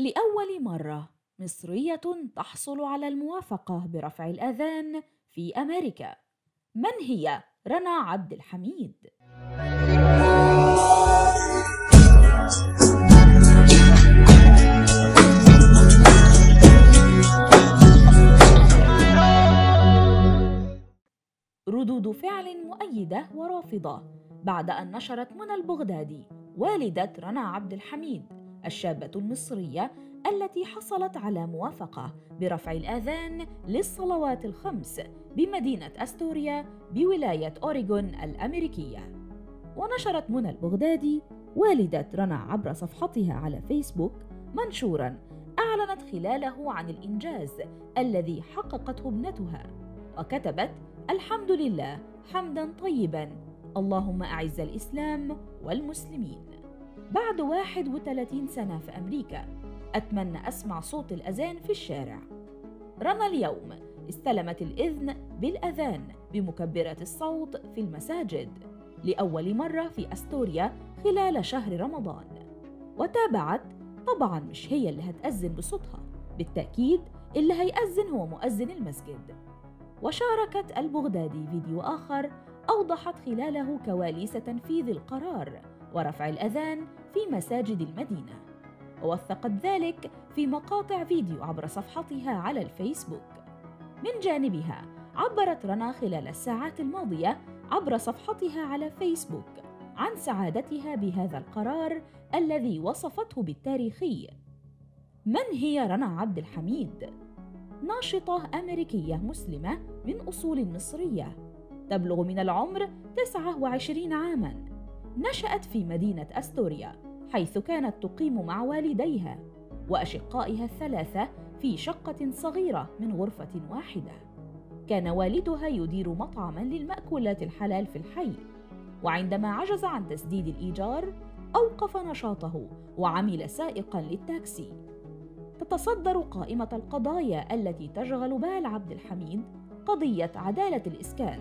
لأول مرة مصرية تحصل على الموافقة برفع الأذان في أمريكا من هي رنا عبد الحميد؟ ردود فعل مؤيدة ورافضة بعد أن نشرت منى البغدادي والدة رنا عبد الحميد الشابة المصرية التي حصلت على موافقة برفع الآذان للصلوات الخمس بمدينة أستوريا بولاية أوريغون الأمريكية. ونشرت منى البغدادي والدة رنا عبر صفحتها على فيسبوك منشورا أعلنت خلاله عن الإنجاز الذي حققته ابنتها وكتبت الحمد لله حمدا طيبا اللهم أعز الإسلام والمسلمين. بعد 31 سنة في أمريكا أتمنى أسمع صوت الأذان في الشارع. رنا اليوم استلمت الإذن بالأذان بمكبرات الصوت في المساجد لأول مرة في أستوريا خلال شهر رمضان. وتابعت طبعا مش هي اللي هتأذن بصوتها بالتأكيد اللي هيأذن هو مؤذن المسجد. وشاركت البغدادي فيديو آخر أوضحت خلاله كواليس تنفيذ القرار ورفع الأذان في مساجد المدينة. ووثقت ذلك في مقاطع فيديو عبر صفحتها على الفيسبوك. من جانبها عبرت رنا خلال الساعات الماضية عبر صفحتها على فيسبوك عن سعادتها بهذا القرار الذي وصفته بالتاريخي. من هي رنا عبد الحميد؟ ناشطة أمريكية مسلمة من أصول مصرية تبلغ من العمر 29 عاماً. نشأت في مدينة أستوريا حيث كانت تقيم مع والديها وأشقائها الثلاثة في شقة صغيرة من غرفة واحدة. كان والدها يدير مطعما للمأكولات الحلال في الحي وعندما عجز عن تسديد الإيجار أوقف نشاطه وعمل سائقا للتاكسي. تتصدر قائمة القضايا التي تشغل بال عبد الحميد قضية عدالة الإسكان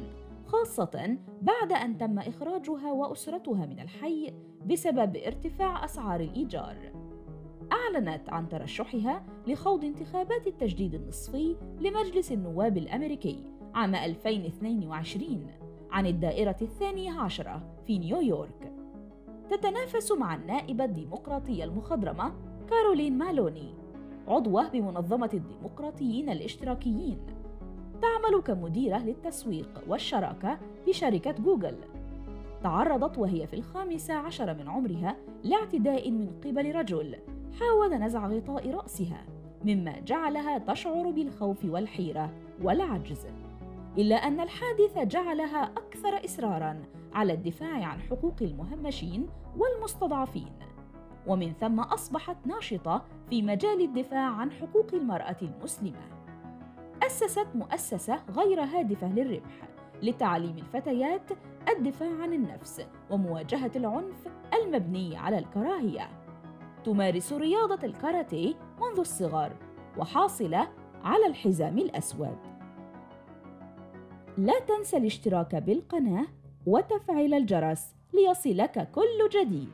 خاصة بعد أن تم إخراجها وأسرتها من الحي بسبب ارتفاع أسعار الإيجار. أعلنت عن ترشحها لخوض انتخابات التجديد النصفي لمجلس النواب الأمريكي عام 2022 عن الدائرة الثانية عشرة في نيويورك. تتنافس مع النائبة الديمقراطية المخضرمة كارولين مالوني عضوة بمنظمة الديمقراطيين الاشتراكيين تعمل كمديرة للتسويق والشراكة في شركة جوجل. تعرضت وهي في الخامسة عشر من عمرها لاعتداء من قبل رجل. حاول نزع غطاء رأسها مما جعلها تشعر بالخوف والحيرة والعجز. إلا أن الحادث جعلها أكثر إصرارا على الدفاع عن حقوق المهمشين والمستضعفين. ومن ثم أصبحت ناشطة في مجال الدفاع عن حقوق المرأة المسلمة. أسست مؤسسة غير هادفة للربح لتعليم الفتيات الدفاع عن النفس ومواجهة العنف المبني على الكراهية. تمارس رياضة الكاراتيه منذ الصغر وحاصلة على الحزام الأسود. لا تنسى الاشتراك بالقناة وتفعيل الجرس ليصلك كل جديد.